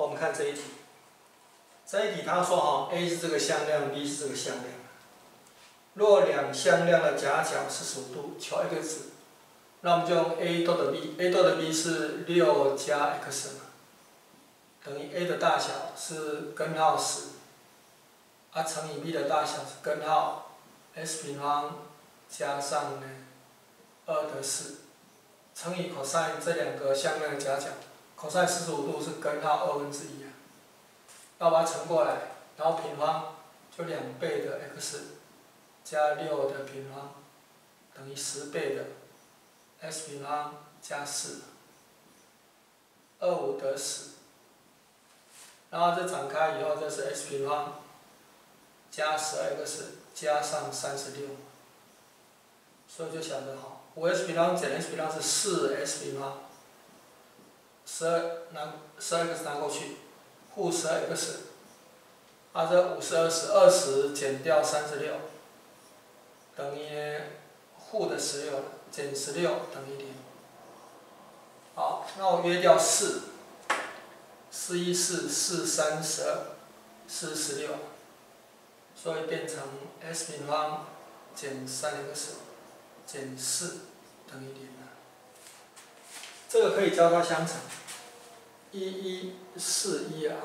我们看这一题，这一题他说哈，A 是这个向量，B 是这个向量。若两向量的夹角四十五度，求 x 值。那我们就用 a 多的 b，a 多的 b 是六加 x 嘛，等于 a 的大小是根号十，啊乘以 b 的大小是根号 s 平方加上呢二的四，乘以 cos 这两个向量的夹角，cos 四十五度是根号二分之一啊，要把它乘过来，然后平方就两倍的 x 加六的平方等于十倍的。s 平方加四，二五得十，然后这展开以后，这是 s 平方加十 x 加上三十六，所以就晓得哈，五 s 平方减 s 平方是四 s 平方，十二拿十二 x 拿过去，负十二 x，啊这五十二十二十减掉三十六，等于负的十六。减十六等于零。好，那我约掉四，四一四四三十二，四十六，所以变成 s 平方减三 x 减四等于零了。这个可以交叉相乘，一一四一啊，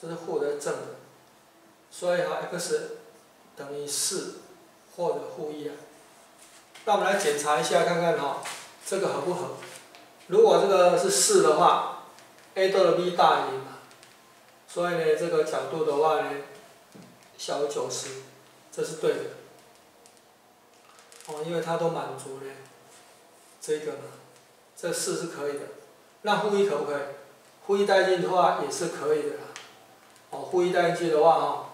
这是获得正的，所以哈 x 等于四或者负一啊。那我们来检查一下，看看哈，这个合不合？如果这个是四的话，a 到的 b 大于零嘛，所以呢，这个角度的话呢，小于九十，这是对的。哦，因为它都满足呢，这个嘛，这四是可以的。那负一可不可以？负一带进的话也是可以的。哦，负一带进去的话哈，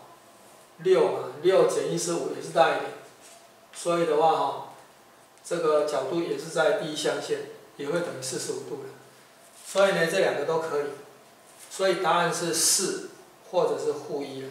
六嘛，六减一是五，也是大于零，所以的话哈。这个角度也是在第一象限，也会等于四十五度的，所以呢，这两个都可以，所以答案是四，或者是负一。